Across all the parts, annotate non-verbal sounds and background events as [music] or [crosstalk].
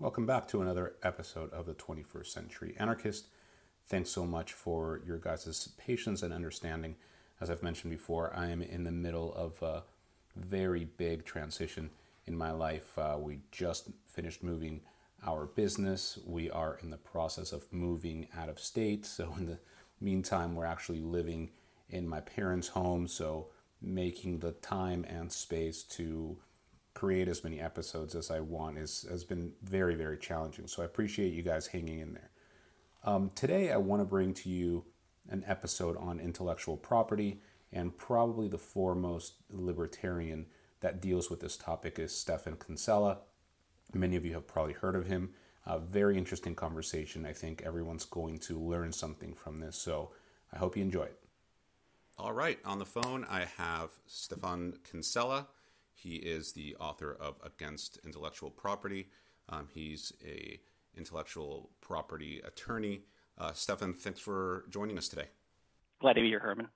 Welcome back to another episode of the 21st Century Anarchist. Thanks so much for your guys' patience and understanding. As I've mentioned before, I am in the middle of a very big transition in my life. Uh, we just finished moving our business. We are in the process of moving out of state. So, in the meantime, we're actually living in my parents' home. So, making the time and space to create as many episodes as I want is has been very very challenging. So I appreciate you guys hanging in there. Um, today I want to bring to you an episode on intellectual property, and probably the foremost libertarian that deals with this topic is Stephan Kinsella. Many of you have probably heard of him. A very interesting conversation. I think everyone's going to learn something from this. So I hope you enjoy it. All right, on the phone I have Stephan Kinsella. He is the author of Against Intellectual Property. Um, he's a intellectual property attorney. Uh, Stephan, thanks for joining us today. Glad to be here, Hermann.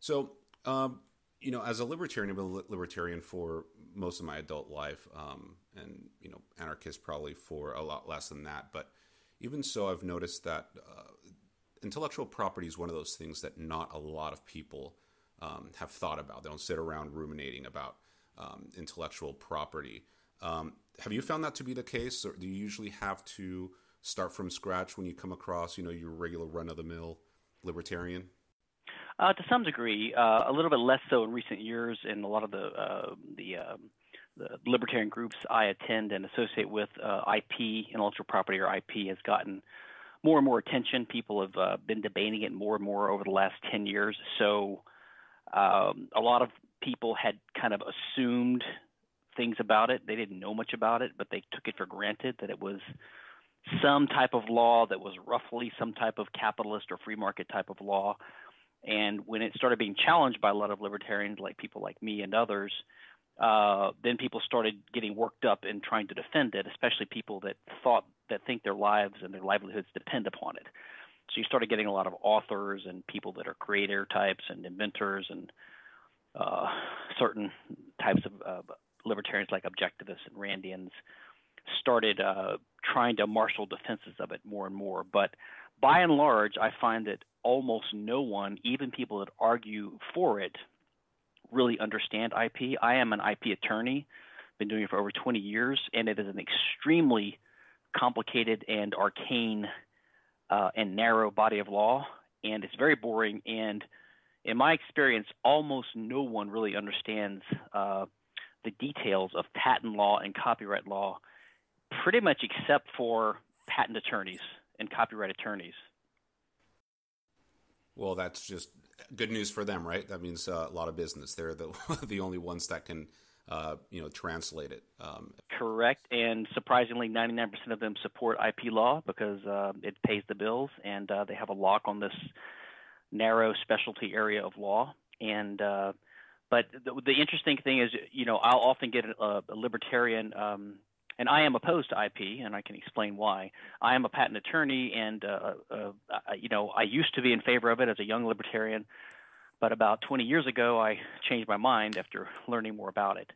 So, um, you know, as a libertarian, I've been a libertarian for most of my adult life, um, and you know, anarchist probably for a lot less than that. But even so, I've noticed that uh, intellectual property is one of those things that not a lot of people um, have thought about. They don't sit around ruminating about um, intellectual property. Um, have you found that to be the case, or do you usually have to start from scratch when you come across, you know, your regular run-of-the-mill libertarian? Uh, to some degree, uh, a little bit less so in recent years. In a lot of the uh, the, um, the libertarian groups I attend and associate with, uh, IP, intellectual property or IP, has gotten more and more attention. People have uh, been debating it more and more over the last ten years. So um, a lot of people had kind of assumed things about it. They didn't know much about it, but they took it for granted that it was some type of law that was roughly some type of capitalist or free market type of law. And when it started being challenged by a lot of libertarians, like people like me and others, uh, then people started getting worked up and trying to defend it, especially people that thought that think their lives and their livelihoods depend upon it. So you started getting a lot of authors and people that are creator types and inventors and uh, certain types of uh, libertarians like objectivists and Randians started uh, trying to marshal defenses of it more and more. But by and large, I find that almost no one, even people that argue for it, really understand IP. I am an IP attorney, been doing it for over 20 years, and it is an extremely complicated and arcane uh, and narrow body of law, and it's very boring and in my experience, almost no one really understands uh, the details of patent law and copyright law, pretty much except for patent attorneys and copyright attorneys. Well, that's just good news for them, right? That means uh, a lot of business. They're the [laughs] the only ones that can, uh, you know, translate it. Um, Correct, and surprisingly, 99% of them support IP law because uh, it pays the bills, and uh, they have a lock on this narrow specialty area of law. And uh, but the, the, interesting thing is, you know, I'll often get a, a libertarian, um, and I am opposed to IP, and I can explain why. I am a patent attorney, and uh, uh, you know, I used to be in favor of it as a young libertarian, but about 20 years ago, I changed my mind after learning more about it,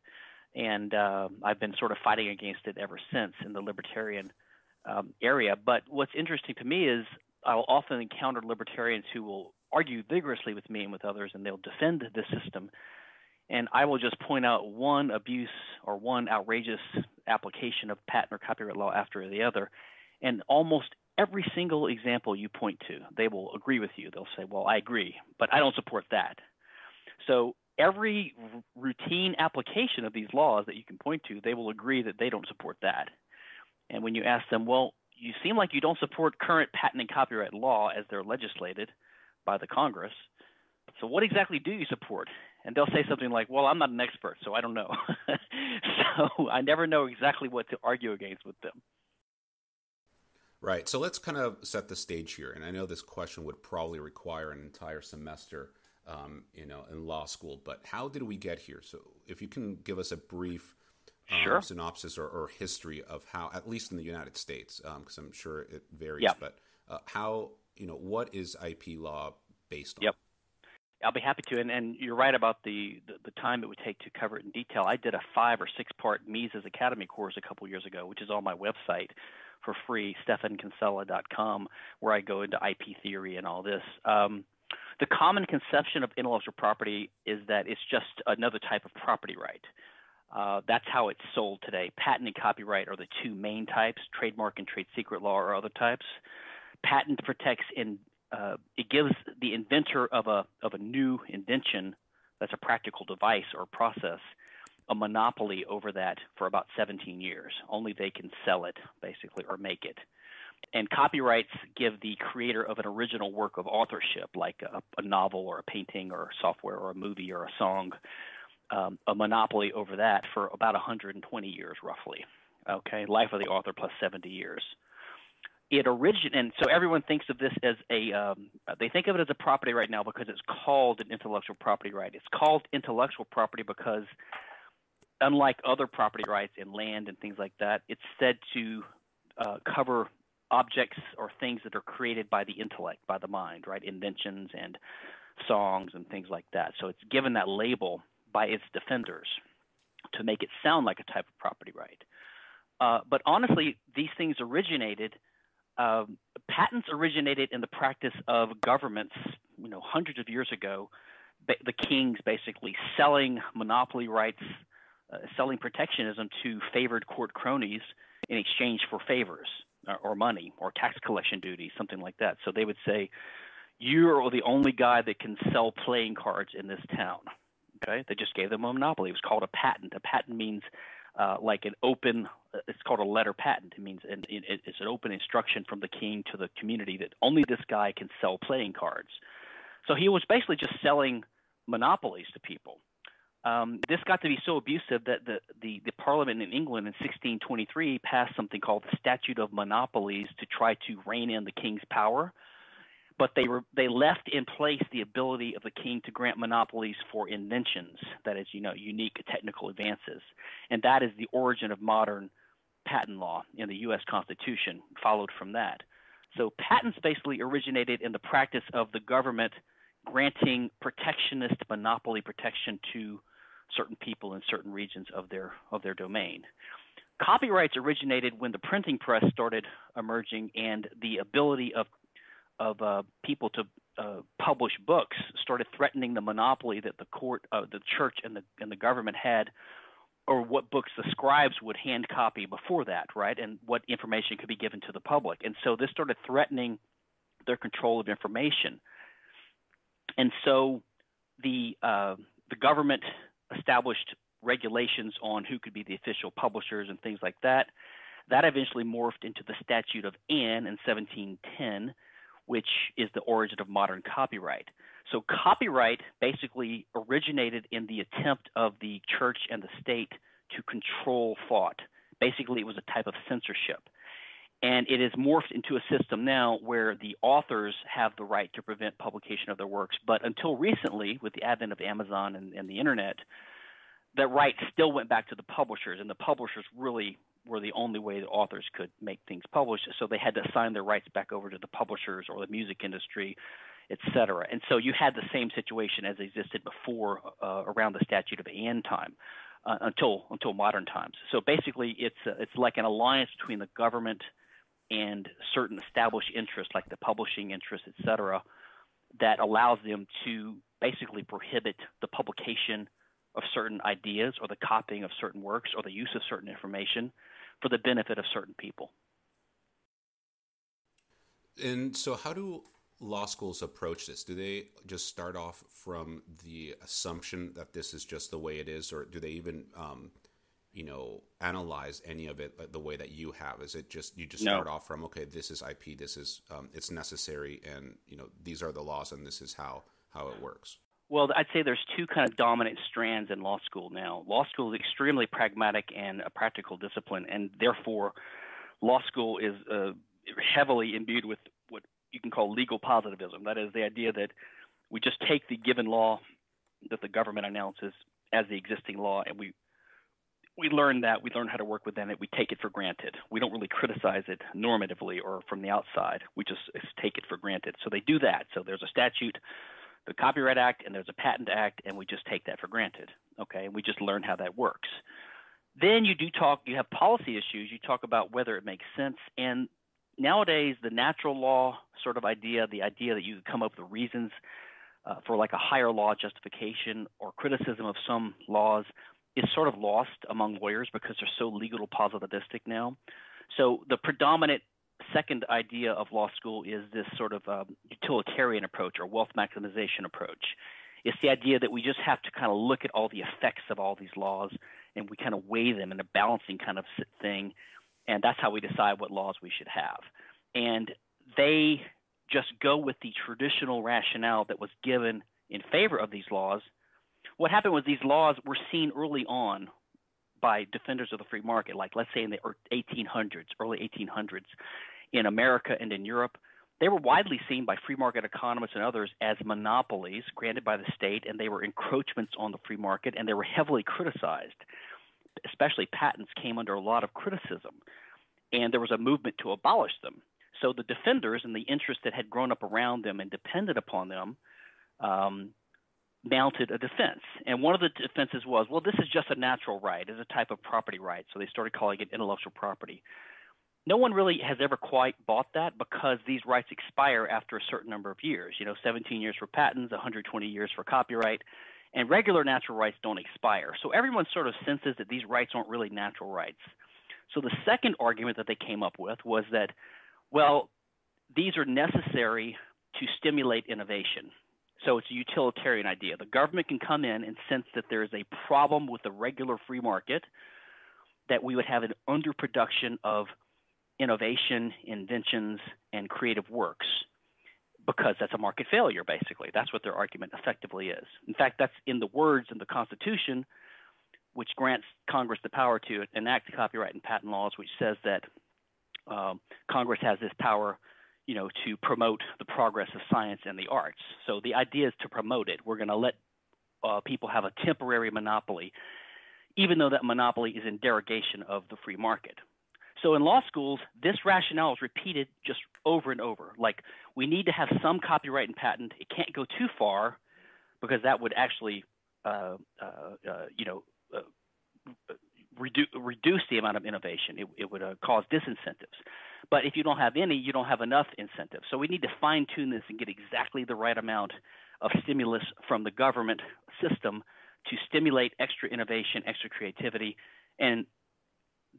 and uh, I've been sort of fighting against it ever since in the libertarian um, area. But what's interesting to me is I'll often encounter libertarians who will argue vigorously with me and with others, and they'll defend the system. And I will just point out one abuse or one outrageous application of patent or copyright law after the other. And almost every single example you point to, they will agree with you. They'll say, Well, I agree, but I don't support that. So every r- routine application of these laws that you can point to, they will agree that they don't support that. And when you ask them, Well, you seem like you don't support current patent and copyright law as they're legislated, by the Congress. So what exactly do you support? And they'll say something like, "Well, I'm not an expert, so I don't know." [laughs] so I never know exactly what to argue against with them. Right. So let's kind of set the stage here. And I know this question would probably require an entire semester, um, you know, in law school. But how did we get here? So if you can give us a brief um, sure. synopsis or, or, history of how, at least in the United States, because um, I'm sure it varies, yeah. but uh, how you know, what is IP law based on? Yep. I'll be happy to. And, and you're right about the, the, the time it would take to cover it in detail. I did a five or six part Mises Academy course a couple years ago, which is on my website for free, stephankinsella.com, where I go into IP theory and all this. Um, the common conception of intellectual property is that it's just another type of property right. Uh, that's how it's sold today. Patent and copyright are the two main types. Trademark and trade secret law are other types. Patent protects in uh, it gives the inventor of a of a new invention that's a practical device or process a monopoly over that for about 17 years. Only they can sell it basically or make it. And copyrights give the creator of an original work of authorship, like a, a novel or a painting or software or a movie or a song, um, a monopoly over that for about 120 years roughly. Okay, life of the author plus 70 years it originated, and so everyone thinks of this as a, um, they think of it as a property right now because it's called an intellectual property right. It's called intellectual property because, unlike other property rights in land and things like that, it's said to uh, cover objects or things that are created by the intellect, by the mind, right? Inventions and songs and things like that. So it's given that label by its defenders to make it sound like a type of property right. Uh, but honestly, these things originated um, patents originated in the practice of governments, you know, hundreds of years ago. the kings basically selling monopoly rights, uh, selling protectionism to favored court cronies in exchange for favors or, or money or tax collection duties, something like that. So they would say, "You're the only guy that can sell playing cards in this town." Okay, they just gave them a monopoly. It was called a patent. A patent means uh, like an open, uh, it's called a letter patent. It means an, it, it's an open instruction from the king to the community that only this guy can sell playing cards. So he was basically just selling monopolies to people. Um, this got to be so abusive that the, the, the, Parliament in England in 1623 passed something called the Statute of Monopolies to try to rein in the king's power but they were they left in place the ability of the king to grant monopolies for inventions that is you know unique technical advances. And that is the origin of modern patent law in the US Constitution followed from that. So patents basically originated in the practice of the government granting protectionist monopoly protection to certain people in certain regions of their of their domain. Copyrights originated when the printing press started emerging and the ability of of uh, people to uh, publish books started threatening the monopoly that the court, uh, the church, and the and the government had, or what books the scribes would hand copy before that, right? And what information could be given to the public. And so this started threatening their control of information. And so the uh, the government established regulations on who could be the official publishers and things like that. That eventually morphed into the Statute of Anne in 1710 which is the origin of modern copyright. So, copyright basically originated in the attempt of the church and the state to control thought. Basically, it was a type of censorship. And it has morphed into a system now where the authors have the right to prevent publication of their works. But until recently, with the advent of Amazon and, and the internet, that right still went back to the publishers, and the publishers really were the only way that authors could make things published. So they had to assign their rights back over to the publishers or the music industry, et cetera. And so you had the same situation as existed before uh, around the Statute of Anne time. Uh, until until modern times. So basically, it's uh, it's like an alliance between the government and certain established interests, like the publishing interests, et cetera, that allows them to basically prohibit the publication of certain ideas or the copying of certain works or the use of certain information for the benefit of certain people. And so, how do law schools approach this? Do they just start off from the assumption that this is just the way it is, or do they even, um, you know, analyze any of it the way that you have? Is it just you just start off from okay, this is IP, this is um, it's necessary, and you know these are the laws, and this is how how it works? Well, I'd say there's two kind of dominant strands in law school now. Law school is extremely pragmatic and a practical discipline, and therefore, law school is uh, heavily imbued with what you can call legal positivism. That is the idea that we just take the given law that the government announces as the existing law, and we we learn that we learn how to work within it. We take it for granted. We don't really criticize it normatively or from the outside. We just take it for granted. So they do that. So there's a statute the Copyright Act and there's a Patent Act, and we just take that for granted. Okay, and we just learn how that works. Then you do talk, you have policy issues. You talk about whether it makes sense. And nowadays, the natural law sort of idea, the idea that you could come up with reasons uh, for like a higher law justification or criticism of some laws is sort of lost among lawyers because they're so legal positivistic now. So the predominant second idea of law school is this sort of um, utilitarian approach or wealth maximization approach. It's the idea that we just have to kind of look at all the effects of all these laws and we kind of weigh them in a balancing kind of thing, and that's how we decide what laws we should have. And they just go with the traditional rationale that was given in favor of these laws. What happened was these laws were seen early on by defenders of the free market, like let's say in the 1800s, early 1800s, in America and in Europe. They were widely seen by free market economists and others as monopolies granted by the state, and they were encroachments on the free market, and they were heavily criticized. Especially patents came under a lot of criticism, and there was a movement to abolish them. So the defenders and the interests that had grown up around them and depended upon them um, mounted a defense. And one of the defenses was, well, this is just a natural right, it's a type of property right. So they started calling it intellectual property no one really has ever quite bought that because these rights expire after a certain number of years. You know, 17 years for patents, 120 years for copyright, and regular natural rights don't expire. So everyone sort of senses that these rights aren't really natural rights. So the second argument that they came up with was that, well, these are necessary to stimulate innovation. So it's a utilitarian idea. The government can come in and sense that there is a problem with the regular free market, that we would have an underproduction of innovation, inventions, and creative works because that's a market failure, basically. That's what their argument effectively is. In fact, that's in the words in the Constitution, which grants Congress the power to enact copyright and patent laws, which says that um, Congress has this power, you know, to promote the progress of science and the arts. So the idea is to promote it. We're going to let uh, people have a temporary monopoly, even though that monopoly is in derogation of the free market. So in law schools, this rationale is repeated just over and over. Like we need to have some copyright and patent. It can't go too far because that would actually, uh, uh, uh, you know, uh, reduce reduce the amount of innovation. It, it would uh, cause disincentives. But if you don't have any, you don't have enough incentives. So we need to fine tune this and get exactly the right amount of stimulus from the government system to stimulate extra innovation, extra creativity, and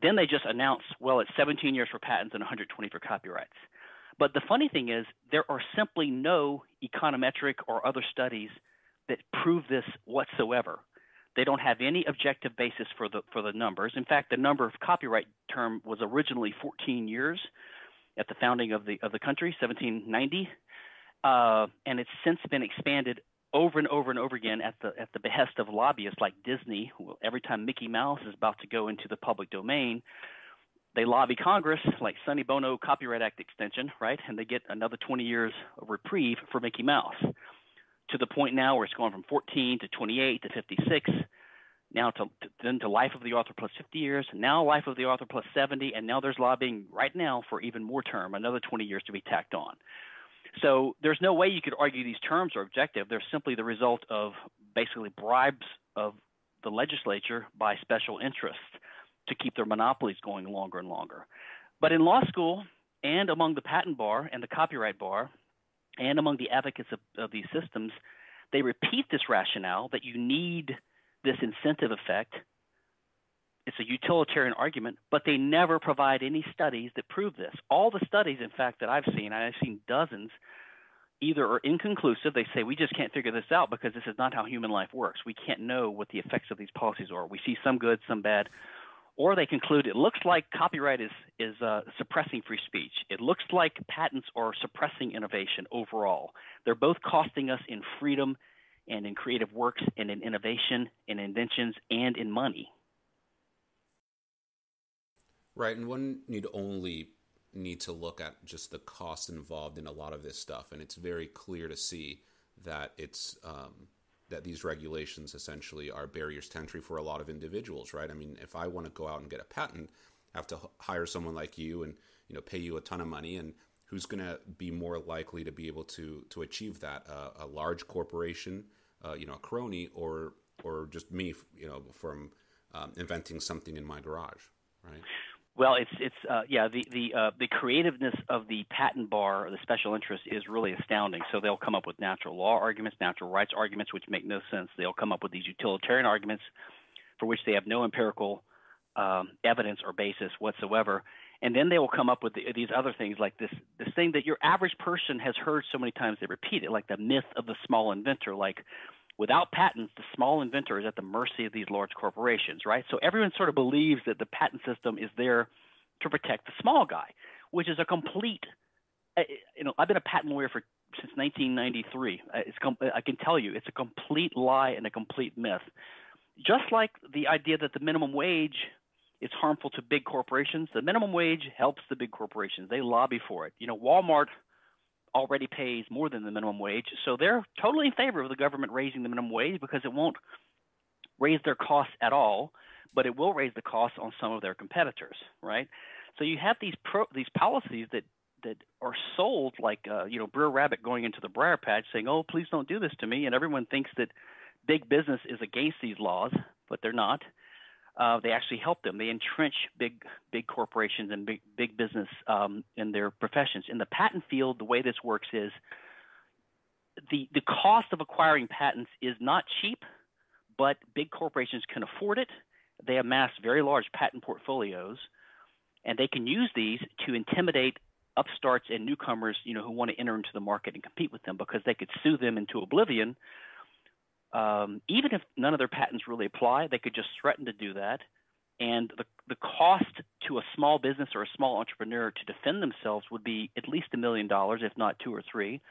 then they just announce, well, it's 17 years for patents and 120 for copyrights. But the funny thing is, there are simply no econometric or other studies that prove this whatsoever. They don't have any objective basis for the for the numbers. In fact, the number of copyright term was originally 14 years at the founding of the of the country, 1790, uh, and it's since been expanded over and over and over again at the at the behest of lobbyists like Disney. Every time Mickey Mouse is about to go into the public domain, they lobby Congress, like Sonny Bono Copyright Act extension, right? And they get another 20 years of reprieve for Mickey Mouse. To the point now where it's going from 14 to 28 to 56, now to, to then to life of the author plus 50 years, now life of the author plus 70, and now there's lobbying right now for even more term, another 20 years to be tacked on. So there's no way you could argue these terms are objective. They're simply the result of basically bribes of the legislature by special interests to keep their monopolies going longer and longer. But in law school and among the patent bar and the copyright bar and among the advocates of, of these systems, they repeat this rationale that you need this incentive effect it's a utilitarian argument, but they never provide any studies that prove this. All the studies, in fact, that I've seen, I've seen dozens, either are inconclusive. They say we just can't figure this out because this is not how human life works. We can't know what the effects of these policies are. We see some good, some bad. Or they conclude it looks like copyright is is uh, suppressing free speech. It looks like patents are suppressing innovation overall. They're both costing us in freedom and in creative works and in innovation, in inventions, and in money. Right, and one need only need to look at just the cost involved in a lot of this stuff, and it's very clear to see that it's um, that these regulations essentially are barriers to entry for a lot of individuals. Right? I mean, if I want to go out and get a patent, I have to hire someone like you and you know pay you a ton of money, and who's going to be more likely to be able to to achieve that? Uh, a large corporation, uh, you know, a crony, or or just me, you know, from um, inventing something in my garage, right? Well, it's it's uh, yeah the the uh, the creativeness of the patent bar or the special interest is really astounding. So they'll come up with natural law arguments, natural rights arguments, which make no sense. They'll come up with these utilitarian arguments for which they have no empirical um, evidence or basis whatsoever. And then they will come up with the, these other things like this this thing that your average person has heard so many times they repeat it, like the myth of the small inventor, like without patents, the small inventor is at the mercy of these large corporations, right? So everyone sort of believes that the patent system is there to protect the small guy, which is a complete. Uh, you know, I've been a patent lawyer for since 1993. Uh, I can tell you, it's a complete lie and a complete myth. Just like the idea that the minimum wage is harmful to big corporations, the minimum wage helps the big corporations. They lobby for it. You know, Walmart already pays more than the minimum wage. So they're totally in favor of the government raising the minimum wage because it won't raise their costs at all, but it will raise the costs on some of their competitors, right? So you have these pro, these policies that that are sold like uh, you know Brer Rabbit going into the briar patch saying, "Oh, please don't do this to me," and everyone thinks that big business is against these laws, but they're not uh, they actually help them. They entrench big big corporations and big big business um, in their professions. In the patent field, the way this works is the the cost of acquiring patents is not cheap, but big corporations can afford it. They amass very large patent portfolios, and they can use these to intimidate upstarts and newcomers, you know, who want to enter into the market and compete with them because they could sue them into oblivion um, even if none of their patents really apply, they could just threaten to do that. And the, the cost to a small business or a small entrepreneur to defend themselves would be at least a million dollars, if not two or three,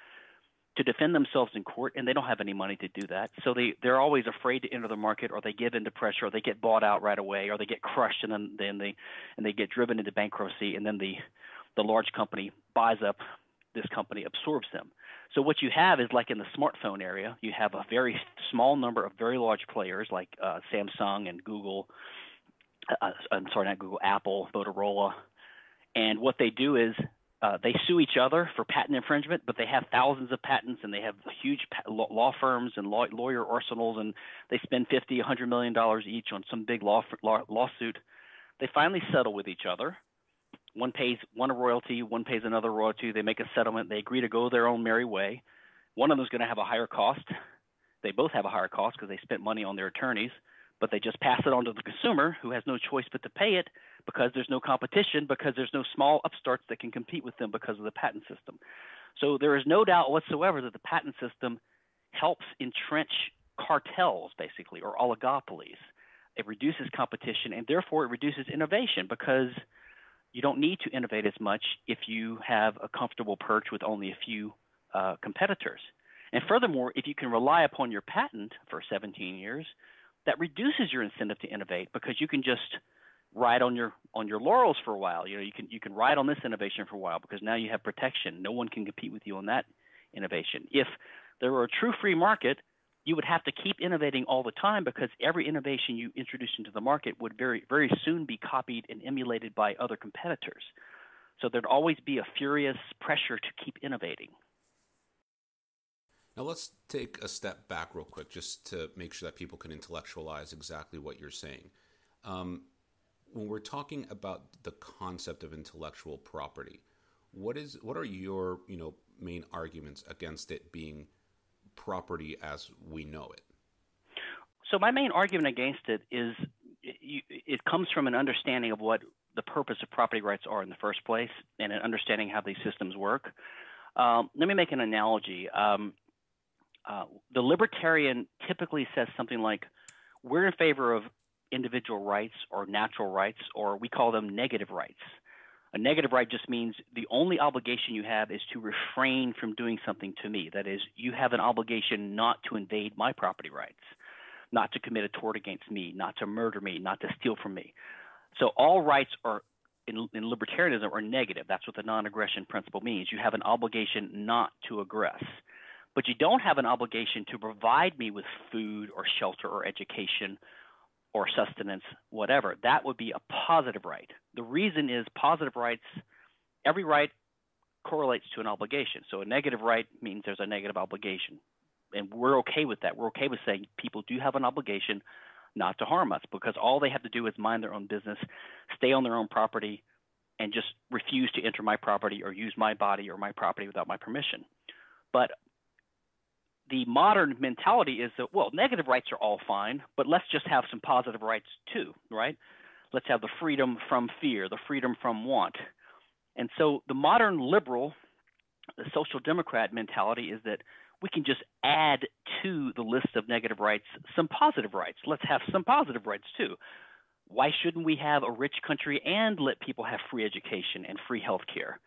to defend themselves in court. And they don't have any money to do that. So they, they're always afraid to enter the market or they give into pressure or they get bought out right away or they get crushed and then, then they, and they get driven into bankruptcy. And then the, the large company buys up this company, absorbs them. So what you have is like in the smartphone area, you have a very small number of very large players like uh, Samsung and Google. Uh, I'm sorry, not Google, Apple, Motorola, and what they do is uh, they sue each other for patent infringement, but they have thousands of patents and they have huge law firms and law, lawyer arsenals, and they spend 50, a 100 million dollars each on some big law, law, lawsuit. They finally settle with each other one pays one a royalty, one pays another royalty. They make a settlement. They agree to go their own merry way. One of them is going to have a higher cost. They both have a higher cost because they spent money on their attorneys, but they just pass it on to the consumer who has no choice but to pay it because there's no competition, because there's no small upstarts that can compete with them because of the patent system. So there is no doubt whatsoever that the patent system helps entrench cartels, basically, or oligopolies. It reduces competition and therefore it reduces innovation because – you don't need to innovate as much if you have a comfortable perch with only a few uh, competitors. And furthermore, if you can rely upon your patent for 17 years, that reduces your incentive to innovate because you can just ride on your on your laurels for a while. You know, you can you can ride on this innovation for a while because now you have protection. No one can compete with you on that innovation. If there were a true free market, you would have to keep innovating all the time because every innovation you introduce into the market would very very soon be copied and emulated by other competitors. So there'd always be a furious pressure to keep innovating. Now let's take a step back real quick, just to make sure that people can intellectualize exactly what you're saying. Um, when we're talking about the concept of intellectual property, what is what are your you know main arguments against it being property as we know it? So, my main argument against it is it, comes from an understanding of what the purpose of property rights are in the first place and an understanding how these systems work. Um, let me make an analogy. Um, uh, the libertarian typically says something like, We're in favor of individual rights or natural rights, or we call them negative rights. A negative right just means the only obligation you have is to refrain from doing something to me. That is, you have an obligation not to invade my property rights, not to commit a tort against me, not to murder me, not to steal from me. So all rights are in, in libertarianism are negative. That's what the non-aggression principle means. You have an obligation not to aggress. But you don't have an obligation to provide me with food or shelter or education or sustenance, whatever. That would be a positive right. The reason is positive rights, every right correlates to an obligation. So a negative right means there's a negative obligation. And we're okay with that. We're okay with saying people do have an obligation not to harm us because all they have to do is mind their own business, stay on their own property, and just refuse to enter my property or use my body or my property without my permission. But the modern mentality is that, well, negative rights are all fine, but let's just have some positive rights too, right? Let's have the freedom from fear, the freedom from want. And so the modern liberal, the social democrat mentality is that we can just add to the list of negative rights some positive rights. Let's have some positive rights too. Why shouldn't we have a rich country and let people have free education and free health care?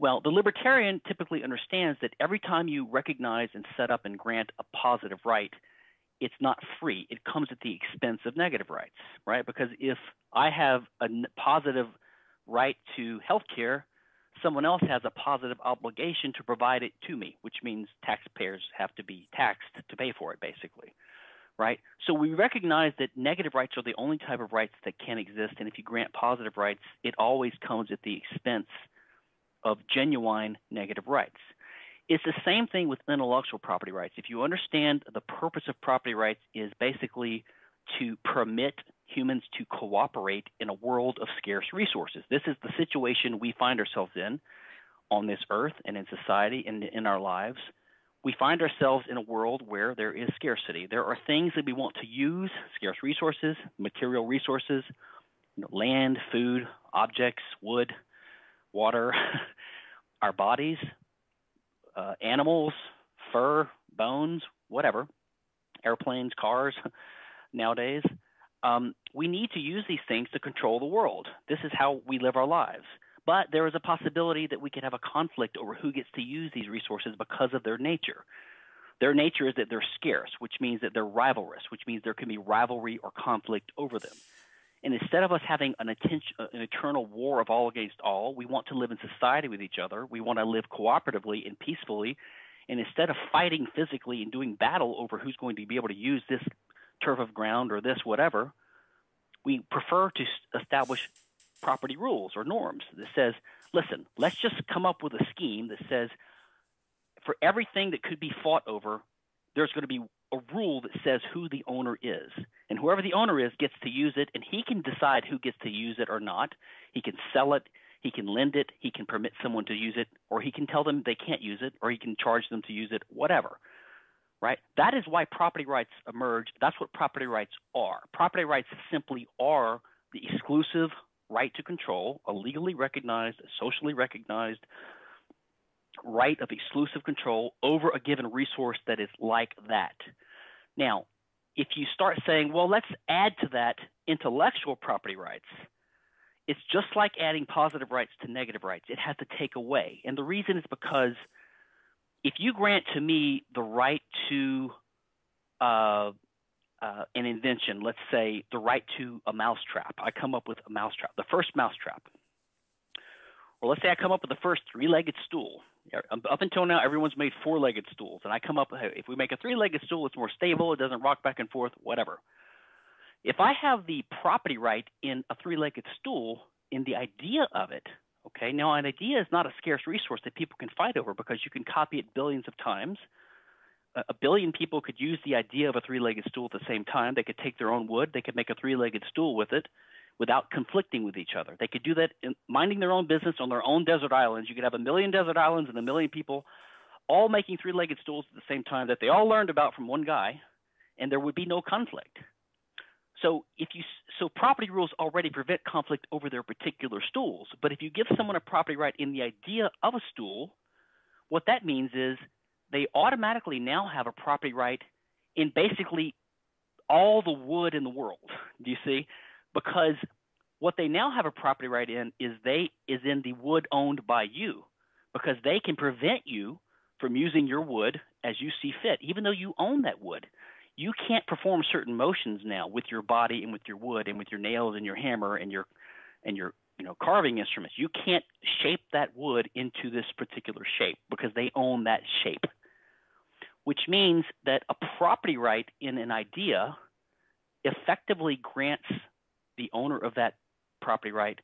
Well, the libertarian typically understands that every time you recognize and set up and grant a positive right, it's not free. It comes at the expense of negative rights, right? Because if I have a positive right to health care, someone else has a positive obligation to provide it to me, which means taxpayers have to be taxed to pay for it, basically. Right? So we recognize that negative rights are the only type of rights that can exist, and if you grant positive rights, it always comes at the expense of genuine negative rights. It's the same thing with intellectual property rights. If you understand the purpose of property rights is basically to permit humans to cooperate in a world of scarce resources. This is the situation we find ourselves in on this earth and in society and in our lives. We find ourselves in a world where there is scarcity. There are things that we want to use, scarce resources, material resources, you know, land, food, objects, wood, water, [laughs] our bodies, uh, animals, fur, bones, whatever, airplanes, cars [laughs] nowadays. Um, we need to use these things to control the world. This is how we live our lives. But there is a possibility that we could have a conflict over who gets to use these resources because of their nature. Their nature is that they're scarce, which means that they're rivalrous, which means there can be rivalry or conflict over them. And instead of us having an, attention, uh, an eternal war of all against all, we want to live in society with each other. We want to live cooperatively and peacefully. And instead of fighting physically and doing battle over who's going to be able to use this turf of ground or this whatever, we prefer to establish property rules or norms that says, listen, let's just come up with a scheme that says for everything that could be fought over, there's going to be a rule that says who the owner is. And whoever the owner is gets to use it, and he can decide who gets to use it or not. He can sell it, he can lend it, he can permit someone to use it, or he can tell them they can't use it, or he can charge them to use it, whatever right? That is why property rights emerge. That's what property rights are. Property rights simply are the exclusive right to control, a legally recognized, socially recognized right of exclusive control over a given resource that is like that. Now, if you start saying, well, let's add to that intellectual property rights, it's just like adding positive rights to negative rights. It has to take away. And the reason is because – if you grant to me the right to uh, uh, an invention, let's say the right to a mousetrap, I come up with a mousetrap, the first mousetrap. Or let's say I come up with the first three-legged stool. Up until now, everyone's made four-legged stools, and I come up with if we make a three-legged stool, it's more stable, it doesn't rock back and forth, whatever. If I have the property right in a three-legged stool, in the idea of it, Okay, now an idea is not a scarce resource that people can fight over because you can copy it billions of times. A billion people could use the idea of a three legged stool at the same time. They could take their own wood, they could make a three legged stool with it without conflicting with each other. They could do that in, minding their own business on their own desert islands. You could have a million desert islands and a million people all making three legged stools at the same time that they all learned about from one guy, and there would be no conflict. So if you so property rules already prevent conflict over their particular stools, but if you give someone a property right in the idea of a stool, what that means is they automatically now have a property right in basically all the wood in the world. Do you see? Because what they now have a property right in is they is in the wood owned by you because they can prevent you from using your wood as you see fit even though you own that wood you can't perform certain motions now with your body and with your wood and with your nails and your hammer and your and your you know carving instruments. You can't shape that wood into this particular shape because they own that shape. Which means that a property right in an idea effectively grants the owner of that property right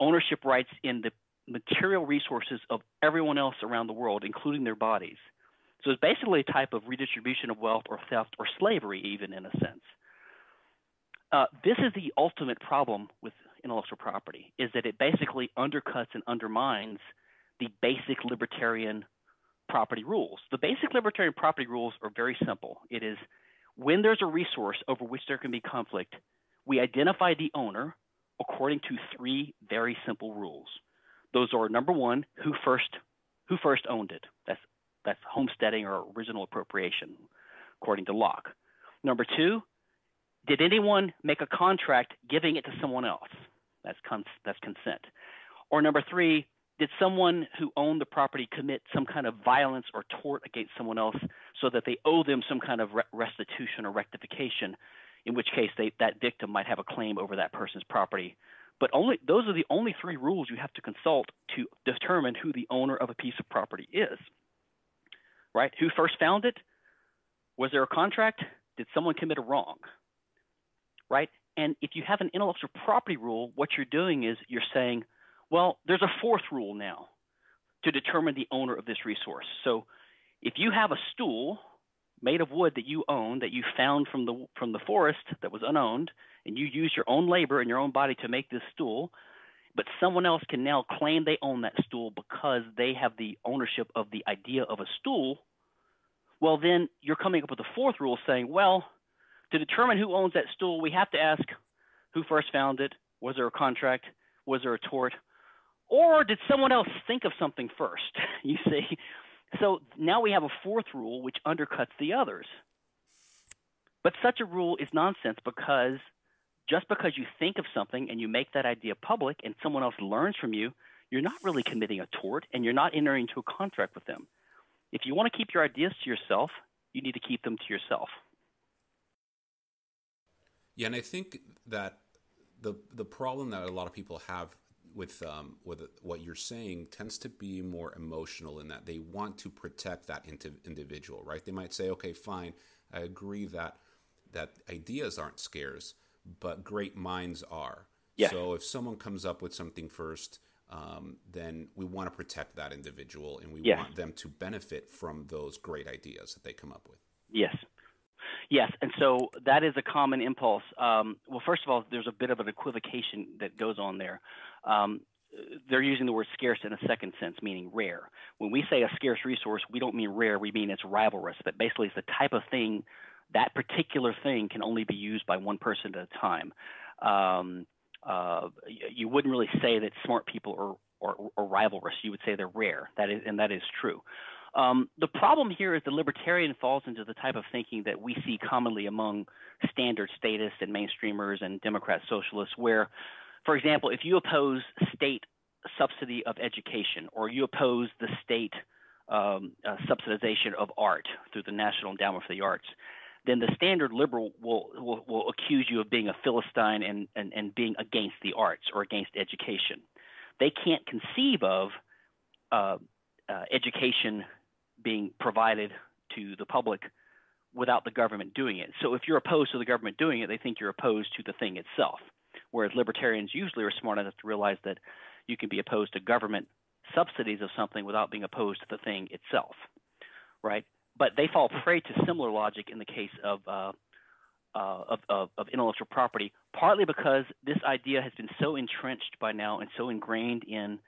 ownership rights in the material resources of everyone else around the world, including their bodies. So it's basically a type of redistribution of wealth or theft or slavery, even in a sense. Uh, this is the ultimate problem with intellectual property: is that it basically undercuts and undermines the basic libertarian property rules. The basic libertarian property rules are very simple. It is when there's a resource over which there can be conflict, we identify the owner according to three very simple rules. Those are number one, who first who first owned it. That's that's homesteading or original appropriation, according to Locke. Number two, did anyone make a contract giving it to someone else? That's cons- that's consent. Or number three, did someone who owned the property commit some kind of violence or tort against someone else so that they owe them some kind of re- restitution or rectification? In which case, they, that victim might have a claim over that person's property. But only those are the only three rules you have to consult to determine who the owner of a piece of property is right? Who first found it? Was there a contract? Did someone commit a wrong? Right? And if you have an intellectual property rule, what you're doing is you're saying, well, there's a fourth rule now to determine the owner of this resource. So if you have a stool made of wood that you own that you found from the from the forest that was unowned and you use your own labor and your own body to make this stool, but someone else can now claim they own that stool because they have the ownership of the idea of a stool, well, then you're coming up with a fourth rule saying, well, to determine who owns that stool, we have to ask who first found it, was there a contract, was there a tort, or did someone else think of something first? [laughs] you see? So now we have a fourth rule which undercuts the others. But such a rule is nonsense because just because you think of something and you make that idea public and someone else learns from you, you're not really committing a tort and you're not entering into a contract with them. If you want to keep your ideas to yourself, you need to keep them to yourself. Yeah, and I think that the the problem that a lot of people have with um, with what you're saying tends to be more emotional in that they want to protect that individual, right? They might say, "Okay, fine, I agree that that ideas aren't scarce, but great minds are. Yeah. So if someone comes up with something first, um, then we want to protect that individual and we yes. want them to benefit from those great ideas that they come up with. Yes. Yes, and so that is a common impulse. Um, well, first of all, there's a bit of an equivocation that goes on there. Um, they're using the word scarce in a second sense, meaning rare. When we say a scarce resource, we don't mean rare, we mean it's rivalrous, but basically it's the type of thing that particular thing can only be used by one person at a time. Um, uh, you wouldn't really say that smart people are, are, are, rivalrous. You would say they're rare. That is, and that is true. Um, the problem here is the libertarian falls into the type of thinking that we see commonly among standard statists and mainstreamers and Democrat socialists, where, for example, if you oppose state subsidy of education or you oppose the state um, uh, subsidization of art through the National Endowment for the Arts, then the standard liberal will, will, will accuse you of being a Philistine and, and, and being against the arts or against education. They can't conceive of uh, uh, education being provided to the public without the government doing it. So if you're opposed to the government doing it, they think you're opposed to the thing itself. Whereas libertarians usually are smart enough to realize that you can be opposed to government subsidies of something without being opposed to the thing itself, right? but they fall prey to similar logic in the case of, uh, uh, of, of, of, intellectual property, partly because this idea has been so entrenched by now and so ingrained in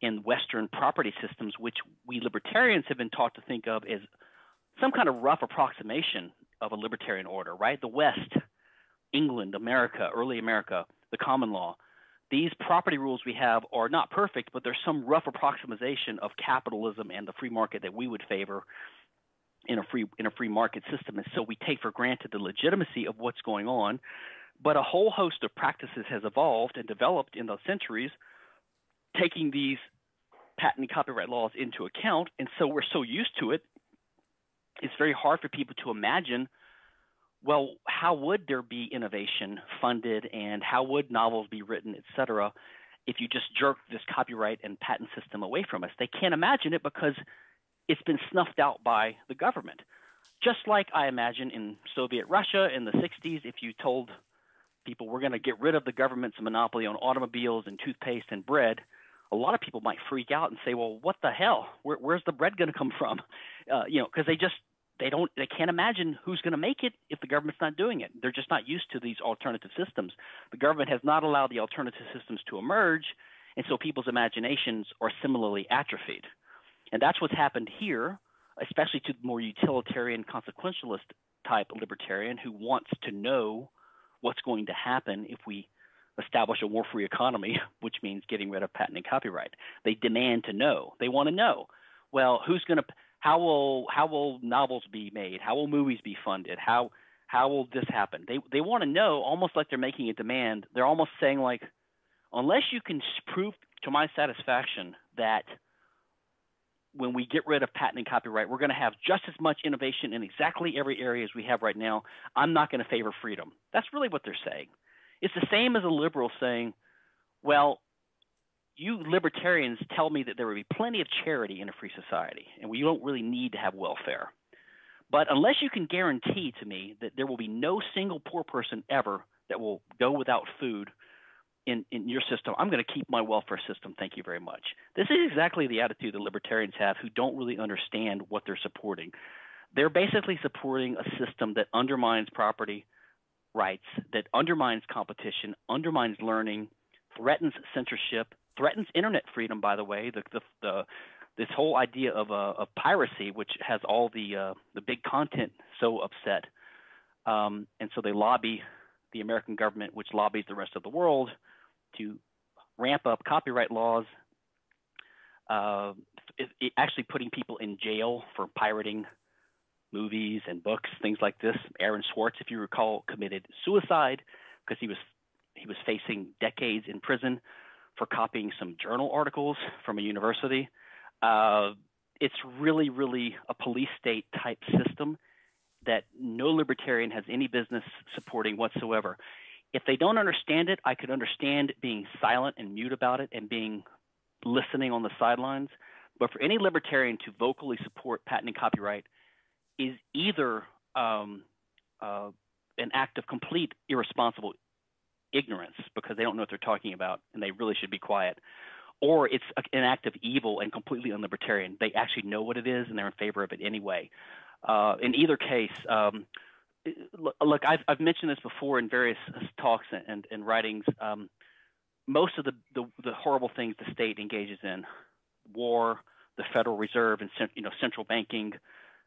in Western property systems, which we libertarians have been taught to think of as some kind of rough approximation of a libertarian order, right? The West, England, America, early America, the common law. These property rules we have are not perfect, but there's some rough approximation of capitalism and the free market that we would favor in a free in a free market system, and so we take for granted the legitimacy of what's going on. But a whole host of practices has evolved and developed in the centuries, taking these patent and copyright laws into account, and so we're so used to it. It's very hard for people to imagine. Well, how would there be innovation funded, and how would novels be written, et cetera, if you just jerk this copyright and patent system away from us? They can't imagine it because it's been snuffed out by the government. Just like I imagine in Soviet Russia in the 60s, if you told people we're going to get rid of the government's monopoly on automobiles and toothpaste and bread, a lot of people might freak out and say, "Well, what the hell? Where, where's the bread going to come from?" [laughs] Uh, you know, because they just they don't they can't imagine who's going to make it if the government's not doing it. They're just not used to these alternative systems. The government has not allowed the alternative systems to emerge, and so people's imaginations are similarly atrophied. And that's what's happened here, especially to the more utilitarian consequentialist type libertarian who wants to know what's going to happen if we establish a war free economy, [laughs] which means getting rid of patent and copyright. They demand to know. They want to know. Well, who's going to how will how will novels be made? How will movies be funded? How how will this happen? They they want to know almost like they're making a demand. They're almost saying like unless you can prove to my satisfaction that when we get rid of patent and copyright, we're going to have just as much innovation in exactly every area as we have right now. I'm not going to favor freedom. That's really what they're saying. It's the same as a liberal saying, well, you libertarians tell me that there will be plenty of charity in a free society, and we don't really need to have welfare. But unless you can guarantee to me that there will be no single poor person ever that will go without food in, in your system, I'm going to keep my welfare system. Thank you very much. This is exactly the attitude that libertarians have who don't really understand what they're supporting. They're basically supporting a system that undermines property rights, that undermines competition, undermines learning, threatens censorship, threatens internet freedom. By the way, the the, the this whole idea of uh, of piracy, which has all the uh, the big content so upset, um, and so they lobby the American government, which lobbies the rest of the world, to ramp up copyright laws. Uh, it, it actually putting people in jail for pirating movies and books, things like this. Aaron Swartz, if you recall, committed suicide because he was he was facing decades in prison for copying some journal articles from a university. Uh, it's really, really a police state type system that no libertarian has any business supporting whatsoever. If they don't understand it, I could understand being silent and mute about it and being listening on the sidelines. But for any libertarian to vocally support patent and copyright is either um, uh, an act of complete irresponsible ignorance because they don't know what they're talking about and they really should be quiet, or it's an act of evil and completely unlibertarian. They actually know what it is and they're in favor of it anyway. Uh, in either case, um, look, I've, I've, mentioned this before in various talks and, and writings. Um, most of the, the, the, horrible things the state engages in, war, the Federal Reserve, and you know central banking,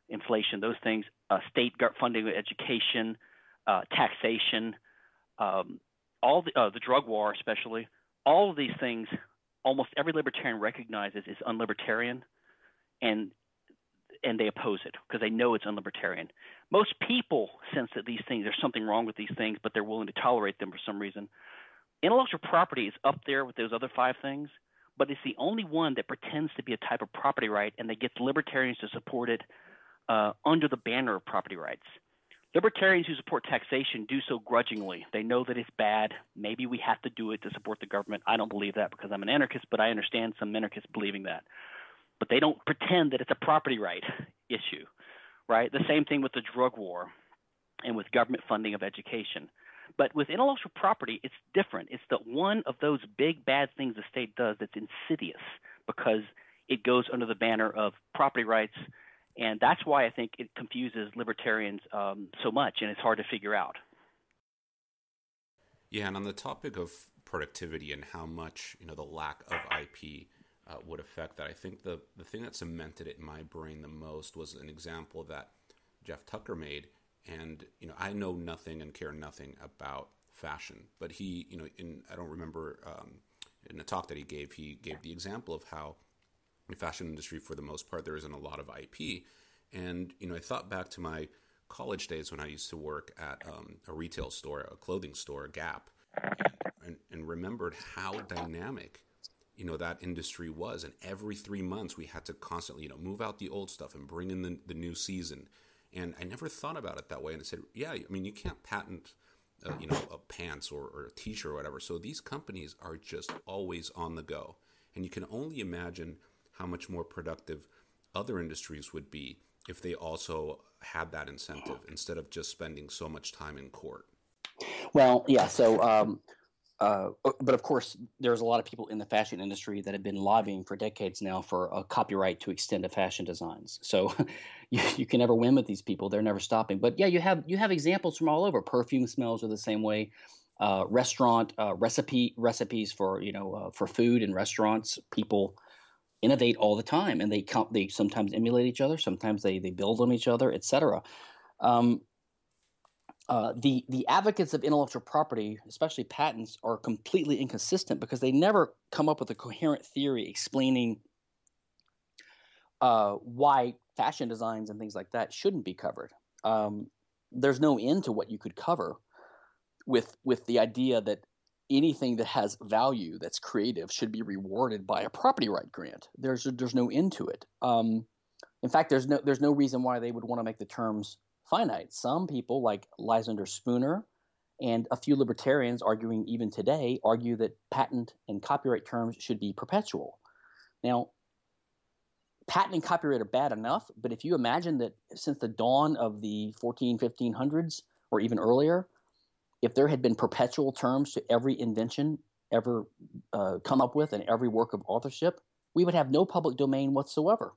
inflation, those things, uh, state funding of education, uh, taxation, um, all the, uh, the drug war, especially, all of these things, almost every libertarian recognizes is unlibertarian, and and they oppose it because they know it's unlibertarian. Most people sense that these things, there's something wrong with these things, but they're willing to tolerate them for some reason. Intellectual property is up there with those other five things, but it's the only one that pretends to be a type of property right and that gets libertarians to support it uh, under the banner of property rights. Libertarians who support taxation do so grudgingly. They know that it's bad. Maybe we have to do it to support the government. I don't believe that because I'm an anarchist, but I understand some anarchists believing that. But they don't pretend that it's a property right issue, right? The same thing with the drug war and with government funding of education. But with intellectual property, it's different. It's the one of those big bad things the state does that's insidious because it goes under the banner of property rights and that's why I think it confuses libertarians um, so much, and it's hard to figure out. Yeah, and on the topic of productivity and how much you know the lack of IP uh, would affect that, I think the the thing that cemented it in my brain the most was an example that Jeff Tucker made, and you know I know nothing and care nothing about fashion, but he you know in I don't remember um, in a talk that he gave, he gave the example of how fashion industry, for the most part, there isn't a lot of IP. And you know, I thought back to my college days when I used to work at um, a retail store, a clothing store, Gap, and, and, remembered how dynamic you know that industry was. And every three months we had to constantly you know move out the old stuff and bring in the, the new season. And i never thought about it that way. And i said yeah i mean you can't patent uh, you know a pants or, or a t-shirt or whatever. So these companies are just always on the go. And you can only imagine how much more productive other industries would be if they also had that incentive instead of just spending so much time in court. Well, yeah. So um, uh, but of course, there's a lot of people in the fashion industry that have been lobbying for decades now for a copyright to extend to fashion designs. So [laughs] you, you can never win with these people; they're never stopping. But yeah, you have you have examples from all over. Perfume smells are the same way. Uh, restaurant uh, recipe recipes for you know uh, for food and restaurants, people innovate all the time, and they they sometimes emulate each other, sometimes they they build on each other, etc. Um, uh, the the advocates of intellectual property, especially patents, are completely inconsistent because they never come up with a coherent theory explaining uh, why fashion designs and things like that shouldn't be covered. Um, there's no end to what you could cover with with the idea that anything that has value that's creative should be rewarded by a property right grant. There's there's no end to it. Um, in fact, there's no there's no reason why they would want to make the terms finite. Some people, like Lysander Spooner and a few libertarians arguing even today, argue that patent and copyright terms should be perpetual. Now, patent and copyright are bad enough, but if you imagine that since the dawn of the 14, 1500s, or even earlier, if there had been perpetual terms to every invention ever uh, come up with and every work of authorship, we would have no public domain whatsoever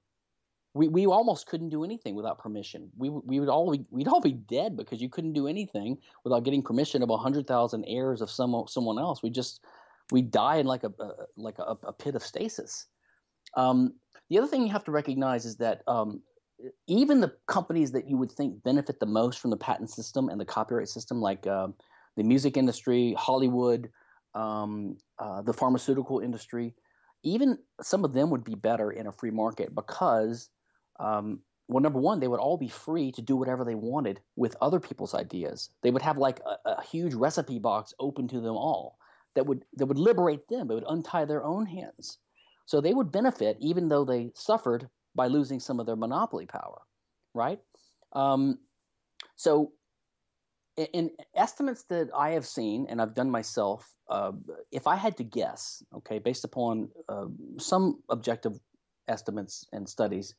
we, we almost couldn't do anything without permission. We, we would all be, we'd all be dead because you couldn't do anything without getting permission of a hundred thousand heirs of someone someone else. We just we die in like a, a like a, a, pit of stasis. Um, the other thing you have to recognize is that um, even the companies that you would think benefit the most from the patent system and the copyright system, like uh, the music industry, Hollywood, um, uh, the pharmaceutical industry, even some of them would be better in a free market because um, well, number one, they would all be free to do whatever they wanted with other people's ideas. They would have like a, a, huge recipe box open to them all that would that would liberate them. It would untie their own hands. So they would benefit even though they suffered by losing some of their monopoly power, right? Um, so, in, estimates that I have seen and I've done myself, uh, if I had to guess, okay, based upon uh, some objective estimates and studies,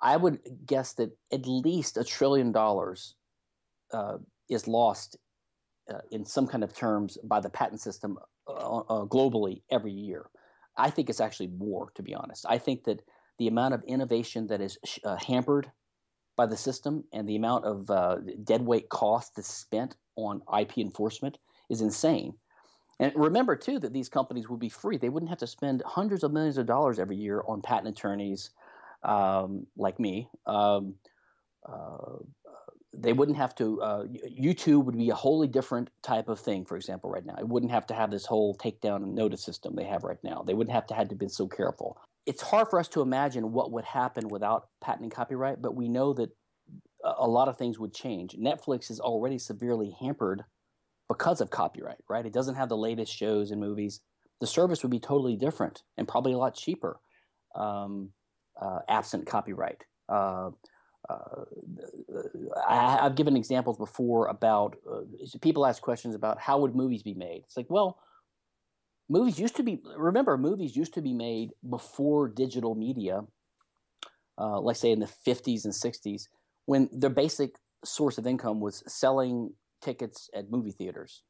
I would guess that at least a trillion dollars uh, is lost uh, in some kind of terms by the patent system uh, uh globally every year. I think it's actually more, to be honest. I think that the amount of innovation that is hampered by the system and the amount of uh, deadweight cost that's spent on IP enforcement is insane. And remember, too, that these companies would be free. They wouldn't have to spend hundreds of millions of dollars every year on patent attorneys um, like me, um, uh, they wouldn't have to. Uh, YouTube would be a wholly different type of thing. For example, right now, it wouldn't have to have this whole takedown and notice system they have right now. They wouldn't have to have to be so careful. It's hard for us to imagine what would happen without patent and copyright, but we know that a lot of things would change. Netflix is already severely hampered because of copyright, right? It doesn't have the latest shows and movies. The service would be totally different and probably a lot cheaper. Um, uh, absent copyright. Uh, uh, I, have given examples before about uh, people ask questions about how would movies be made. It's like, well, movies used to be. Remember, movies used to be made before digital media. Uh, let's say in the 50s and 60s, when their basic source of income was selling tickets at movie theaters.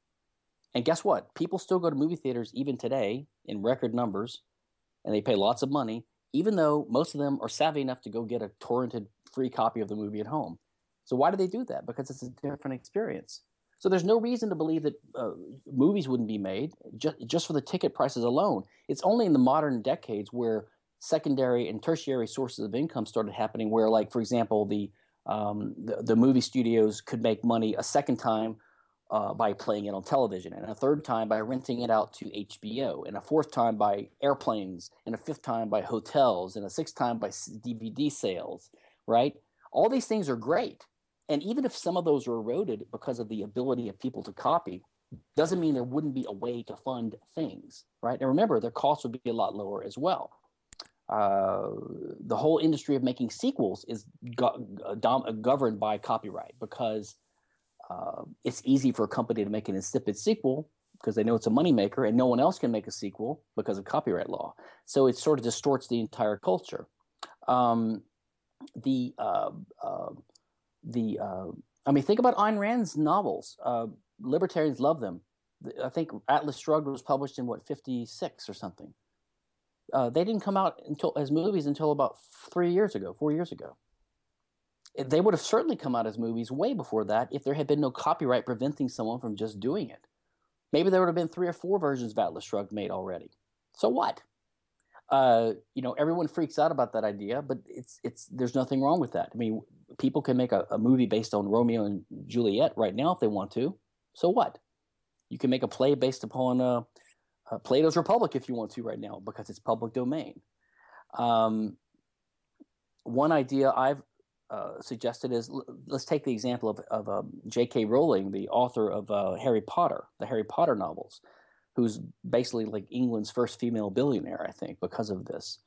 And guess what? People still go to movie theaters even today in record numbers, and they pay lots of money even though most of them are savvy enough to go get a torrented free copy of the movie at home. So why do they do that? Because it's a different experience. So there's no reason to believe that uh, movies wouldn't be made just, just for the ticket prices alone. It's only in the modern decades where secondary and tertiary sources of income started happening, where, like, for example, the um, the, the, movie studios could make money a second time uh, by playing it on television, and a third time by renting it out to HBO, and a fourth time by airplanes, and a fifth time by hotels, and a sixth time by DVD sales, right? All these things are great. And even if some of those are eroded because of the ability of people to copy, doesn't mean there wouldn't be a way to fund things, right? And remember, their costs would be a lot lower as well. Uh, the whole industry of making sequels is go- dom- governed by copyright because uh, it's easy for a company to make an insipid sequel because they know it's a moneymaker and no one else can make a sequel because of copyright law. So it sort of distorts the entire culture. Um, the uh, uh, the uh, I mean, think about Ayn Rand's novels. Uh, libertarians love them. I think Atlas Shrugged was published in what 56 or something. Uh, they didn't come out until as movies until about three years ago, four years ago. They would have certainly come out as movies way before that if there had been no copyright preventing someone from just doing it. Maybe there would have been three or four versions of Atlas Shrugged made already. So what? Uh, you know, everyone freaks out about that idea, but it's it's there's nothing wrong with that. I mean, people can make a, a movie based on Romeo and Juliet right now if they want to. So what? You can make a play based upon uh, uh, Plato's Republic if you want to right now because it's public domain. Um, one idea I've uh, suggested is let's take the example of, of um, J.K. Rowling, the author of uh, Harry Potter, the Harry Potter novels, who's basically like England's first female billionaire, I think, because of this.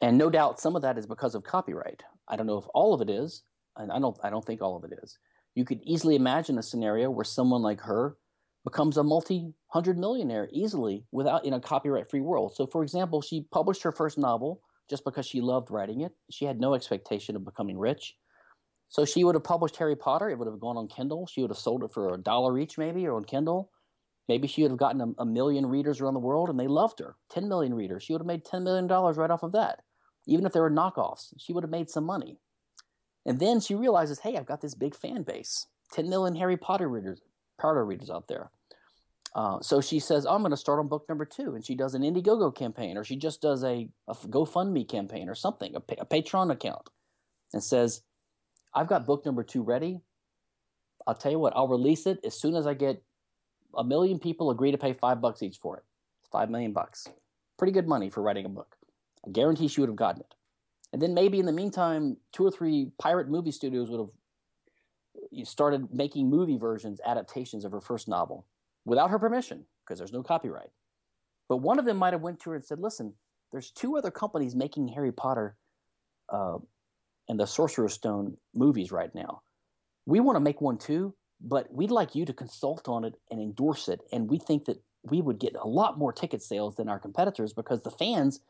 And no doubt some of that is because of copyright. I don't know if all of it is, and I don't, I don't think all of it is. You could easily imagine a scenario where someone like her becomes a multi-hundred millionaire easily without in a copyright-free world. So, for example, she published her first novel just because she loved writing it. She had no expectation of becoming rich. So she would have published Harry Potter. It would have gone on Kindle. She would have sold it for a dollar each, maybe, or on Kindle. Maybe she would have gotten a, a million readers around the world, and they loved her. Ten million readers. She would have made ten million dollars right off of that. Even if there were knockoffs, she would have made some money. And then she realizes, hey, I've got this big fan base. Ten million Harry Potter readers, Potter readers out there. Uh, so she says, oh, I'm going to start on book number two. And she does an Indiegogo campaign, or she just does a, a GoFundMe campaign or something, a, a Patreon account, and says, I've got book number two ready. I'll tell you what, I'll release it as soon as I get a million people agree to pay five bucks each for it. Five million bucks. Pretty good money for writing a book. I guarantee she would have gotten it. And then maybe in the meantime, two or three pirate movie studios would have started making movie versions, adaptations of her first novel without her permission because there's no copyright. But one of them might have went to her and said, "Listen, there's two other companies making Harry Potter uh, and the Sorcerer's Stone movies right now. We want to make one too, but we'd like you to consult on it and endorse it. And we think that we would get a lot more ticket sales than our competitors because the fans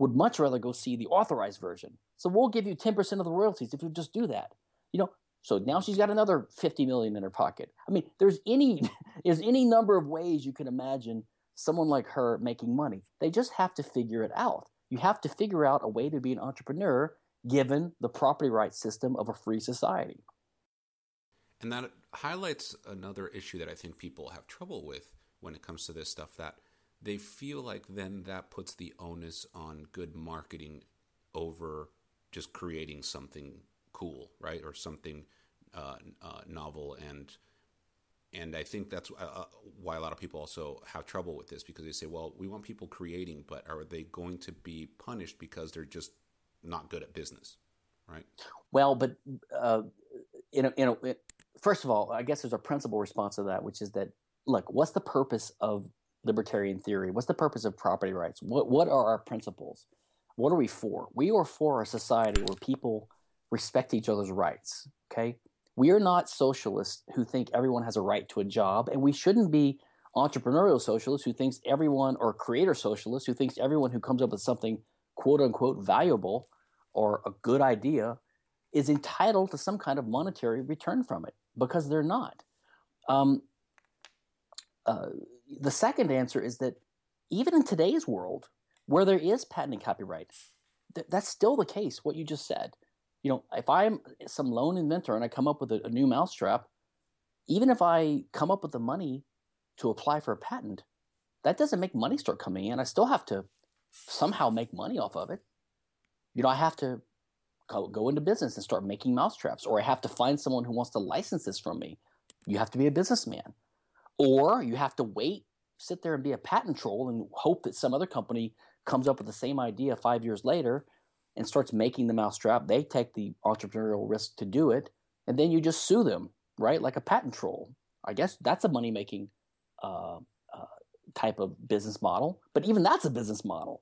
would much rather go see the authorized version. So we'll give you 10% of the royalties if you just do that. You know, so now she's got another 50 million in her pocket. I mean, there's any [laughs] there's any number of ways you can imagine someone like her making money. They just have to figure it out. You have to figure out a way to be an entrepreneur given the property rights system of a free society. And that highlights another issue that I think people have trouble with when it comes to this stuff that they feel like then that puts the onus on good marketing over just creating something cool, right, or something uh, uh, novel and and I think that's uh, uh, why a lot of people also have trouble with this because they say, well, we want people creating, but are they going to be punished because they're just not good at business, right? Well, but uh, you know, you know, first of all, I guess there's a principal response to that, which is that look, what's the purpose of libertarian theory? What's the purpose of property rights? What what are our principles? What are we for? We are for a society where people respect each other's rights. Okay. We are not socialists who think everyone has a right to a job, and we shouldn't be entrepreneurial socialists who thinks everyone, or creator socialists who thinks everyone who comes up with something quote unquote valuable or a good idea is entitled to some kind of monetary return from it because they're not. Um, uh, the second answer is that even in today's world, where there is patent and copyright, th- that's still the case. What you just said you know, if I'm some lone inventor and I come up with a, a new mousetrap, even if I come up with the money to apply for a patent, that doesn't make money start coming in. I still have to somehow make money off of it. You know, I have to go, go into business and start making mousetraps, or I have to find someone who wants to license this from me. You have to be a businessman. Or you have to wait, sit there and be a patent troll and hope that some other company comes up with the same idea five years later and starts making the mousetrap, they take the entrepreneurial risk to do it, and then you just sue them, right? Like a patent troll. I guess that's a money making uh, uh, type of business model. But even that's a business model.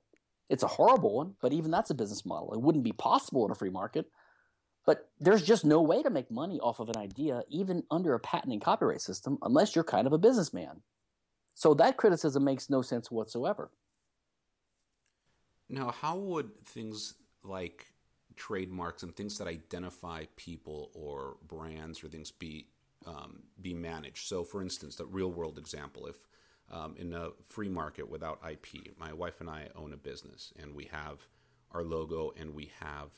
It's a horrible one, but even that's a business model. It wouldn't be possible in a free market. But there's just no way to make money off of an idea, even under a patent and copyright system, unless you're kind of a businessman. So that criticism makes no sense whatsoever. Now, how would things like trademarks and things that identify people or brands or things be um, be managed. So, for instance, the real world example: if um, in a free market without IP. My wife and I own a business, and we have our logo and we have,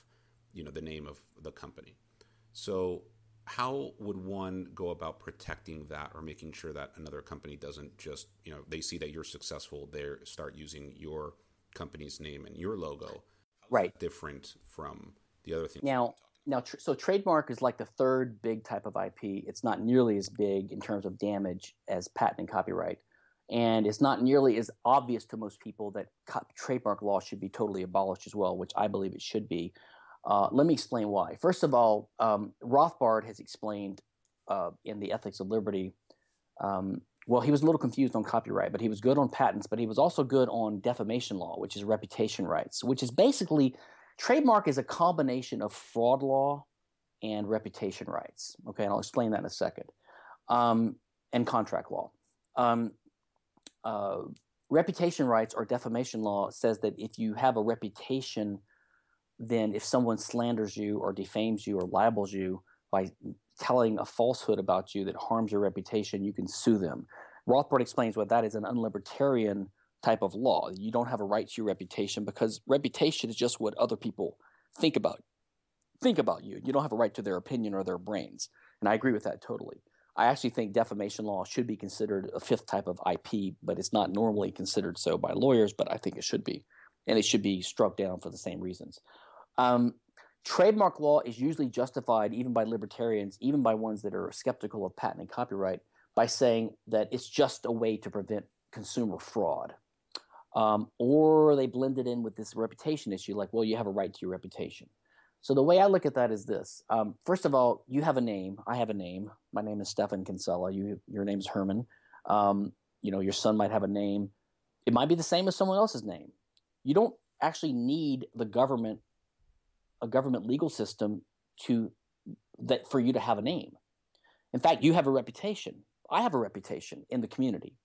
you know, the name of the company. So, how would one go about protecting that or making sure that another company doesn't just, you know, they see that you're successful, they start using your company's name and your logo? right. Different from the other things. Now, now, tr- so trademark is like the third big type of IP. It's not nearly as big in terms of damage as patent and copyright and it's not nearly as obvious to most people that co- trademark law should be totally abolished as well, which I believe it should be. Uh, let me explain why. First of all, um, Rothbard has explained uh, in the Ethics of Liberty. Um, well, he was a little confused on copyright, but he was good on patents, but he was also good on defamation law, which is reputation rights, which is basically trademark is a combination of fraud law and reputation rights. Okay, and I'll explain that in a second. Um, and contract law. Um, uh, reputation rights or defamation law says that if you have a reputation, then if someone slanders you or defames you or libels you by telling a falsehood about you that harms your reputation, you can sue them. Rothbard explains what that is an unlibertarian type of law. You don't have a right to your reputation because reputation is just what other people think about think about you. You don't have a right to their opinion or their brains. And I agree with that totally. I actually think defamation law should be considered a fifth type of IP, but it's not normally considered so by lawyers, but I think it should be. And it should be struck down for the same reasons. Um, trademark law is usually justified, even by libertarians, even by ones that are skeptical of patent and copyright, by saying that it's just a way to prevent consumer fraud. Um, or they blend it in with this reputation issue, like, well, you have a right to your reputation. So the way I look at that is this: um, first of all, you have a name. I have a name. My name is Stephan Kinsella. You, your name is Hermann. Um, you know, your son might have a name. It might be the same as someone else's name. You don't actually need the government, a government legal system, to that for you to have a name. In fact, you have a reputation. I have a reputation in the community.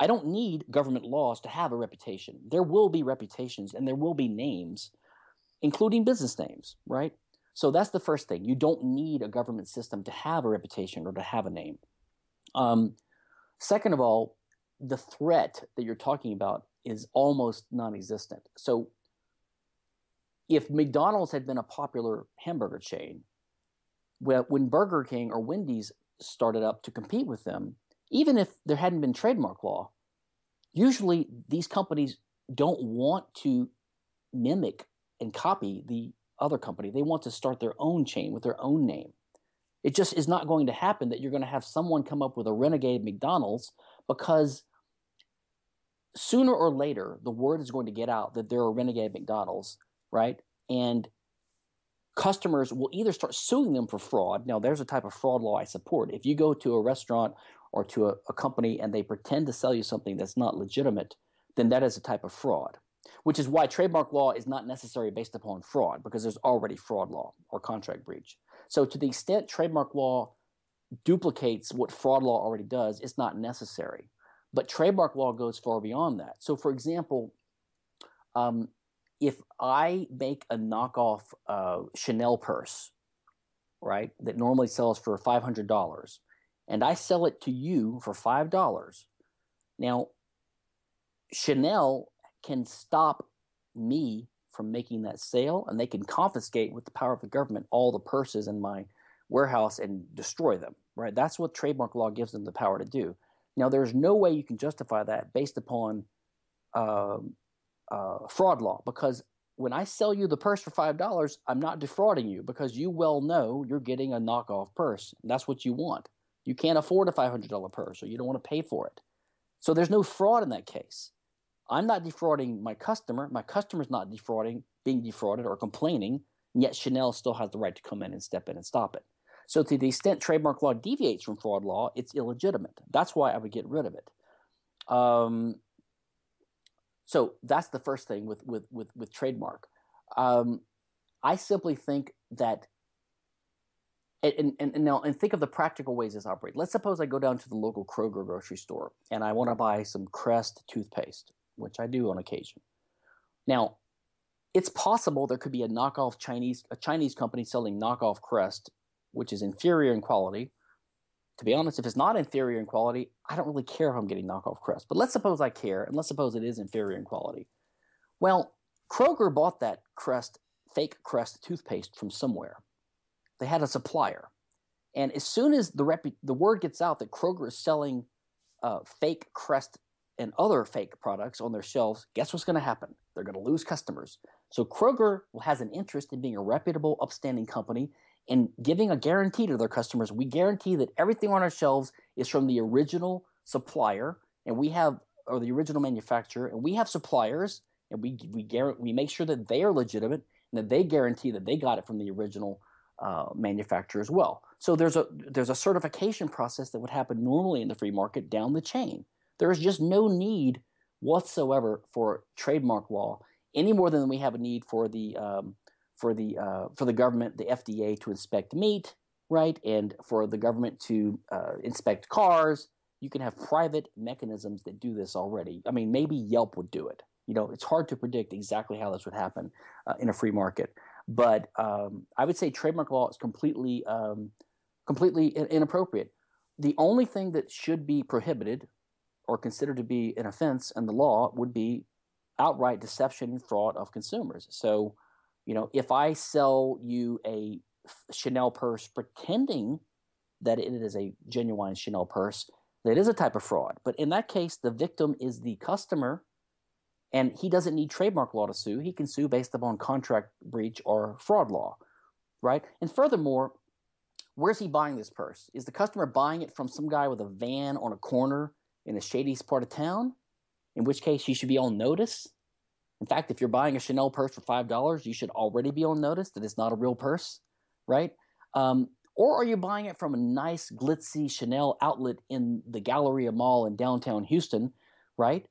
I don't need government laws to have a reputation. There will be reputations and there will be names including business names, right? So that's the first thing. You don't need a government system to have a reputation or to have a name. Um, second of all, the threat that you're talking about is almost non existent. So if McDonald's had been a popular hamburger chain, well, when Burger King or Wendy's started up to compete with them, even if there hadn't been trademark law, usually these companies don't want to mimic and copy the other company. They want to start their own chain with their own name. It just is not going to happen that you're going to have someone come up with a renegade McDonald's because sooner or later the word is going to get out that there are renegade McDonald's, right? And customers will either start suing them for fraud. Now, there's a type of fraud law I support. If you go to a restaurant or to a, a company and they pretend to sell you something that's not legitimate, then that is a type of fraud which is why trademark law is not necessary based upon fraud because there's already fraud law or contract breach. So to the extent trademark law duplicates what fraud law already does, it's not necessary. But trademark law goes far beyond that. So, for example, um, if I make a knockoff uh, Chanel purse, right, that normally sells for $500, and I sell it to you for $5, now Chanel can stop me from making that sale and they can confiscate with the power of the government all the purses in my warehouse and destroy them right? That's what trademark law gives them the power to do. Now there's no way you can justify that based upon uh, uh, fraud law because when i sell you the purse for five dollars i'm not defrauding you because you well know you're getting a knockoff purse that's what you want you can't afford a $500 purse or you don't want to pay for it so there's no fraud in that case I'm not defrauding my customer. My customer's not defrauding, being defrauded or complaining, yet Chanel still has the right to come in and step in and stop it. So to the extent trademark law deviates from fraud law, it's illegitimate. That's why I would get rid of it. Um, so that's the first thing with with with, with trademark. Um, I simply think that, and, and, and now and think of the practical ways this operates. Let's suppose I go down to the local Kroger grocery store and I want to buy some Crest toothpaste which I do on occasion. Now, it's possible there could be a knockoff Chinese a Chinese company selling knockoff Crest, which is inferior in quality, to be honest, if it's not inferior in quality, I don't really care if I'm getting knockoff Crest. But let's suppose I care, and let's suppose it is inferior in quality. Well, Kroger bought that Crest, fake Crest toothpaste from somewhere. They had a supplier. And as soon as the, rep- the word gets out that Kroger is selling uh, fake Crest and other fake products on their shelves, guess what's going to happen? They're going to lose customers. So Kroger has an interest in being a reputable, upstanding company and giving a guarantee to their customers. We guarantee that everything on our shelves is from the original supplier, and we have or the original manufacturer, and we have suppliers, and we we guarantee we make sure that they are legitimate and that they guarantee that they got it from the original uh, manufacturer as well. So there's a there's a certification process that would happen normally in the free market down the chain. There is just no need whatsoever for trademark law any more than we have a need for the um, for the uh, for the government, the FDA, to inspect meat, right, and for the government to uh, inspect cars. You can have private mechanisms that do this already. I mean, maybe Yelp would do it. You know, it's hard to predict exactly how this would happen uh, in a free market, but um, I would say trademark law is completely um, completely inappropriate. The only thing that should be prohibited or considered to be an offense in the law would be outright deception and fraud of consumers. So you know, if I sell you a Chanel purse pretending that it is a genuine Chanel purse, that is a type of fraud. But in that case, the victim is the customer, and he doesn't need trademark law to sue. He can sue based upon contract breach or fraud law, right? And furthermore, where's he buying this purse? Is the customer buying it from some guy with a van on a corner in a shady part of town? In which case, he should be on notice in fact, if you're buying a Chanel purse for five dollars, you should already be on notice that it's not a real purse, right? Um, or are you buying it from a nice glitzy Chanel outlet in the Galleria Mall in downtown Houston, right?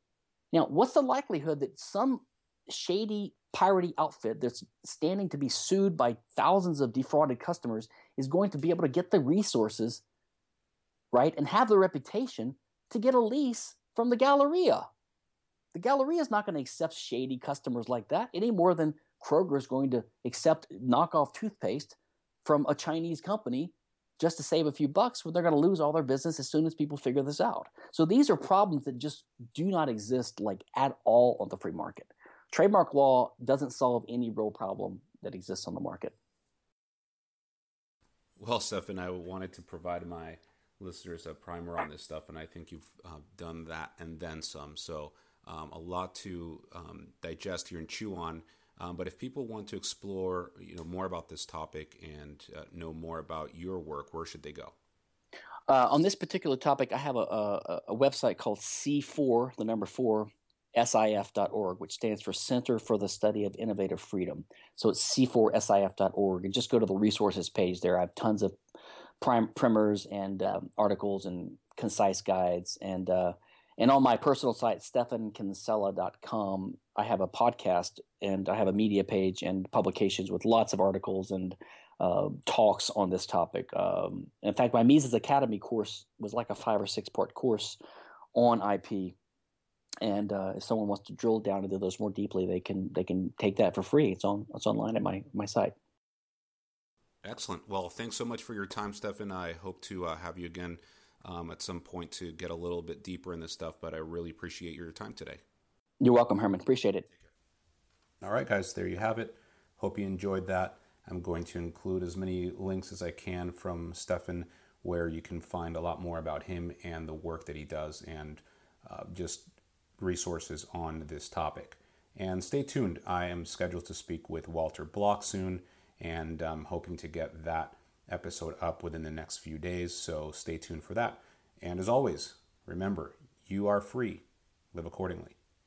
Now, what's the likelihood that some shady piratey outfit that's standing to be sued by thousands of defrauded customers is going to be able to get the resources, right, and have the reputation to get a lease from the Galleria? The Galleria is not going to accept shady customers like that any more than Kroger is going to accept knockoff toothpaste from a Chinese company just to save a few bucks when they're going to lose all their business as soon as people figure this out. So these are problems that just do not exist like at all on the free market. Trademark law doesn't solve any real problem that exists on the market. Well, Stephan, I wanted to provide my listeners a primer on this stuff, and I think you've uh, done that and then some. So um, a lot to um, digest here and chew on. Um, but if people want to explore, you know, more about this topic and uh, know more about your work, where should they go? Uh, on this particular topic, I have a, a, a, website called C4, the number four, SIF.org, which stands for Center for the Study of Innovative Freedom. So it's C4SIF.org. And just go to the resources page there. I have tons of prime primers and um, articles and concise guides. And uh, and on my personal site, stephankinsella.com, I have a podcast and I have a media page and publications with lots of articles and uh, talks on this topic. Um, in fact, my Mises Academy course was like a five or six part course on IP. And uh, if someone wants to drill down into those more deeply, they can they can take that for free. It's on it's online at my my site. Excellent. Well, thanks so much for your time, Stephan. I hope to uh, have you again um, at some point to get a little bit deeper in this stuff, but I really appreciate your time today. You're welcome, Hermann. Appreciate it. All right, guys, there you have it. Hope you enjoyed that. I'm going to include as many links as I can from Stephan where you can find a lot more about him and the work that he does and uh, just resources on this topic. And stay tuned. I am scheduled to speak with Walter Block soon, and I'm hoping to get that episode up within the next few days, so stay tuned for that. And as always, remember, you are free. Live accordingly.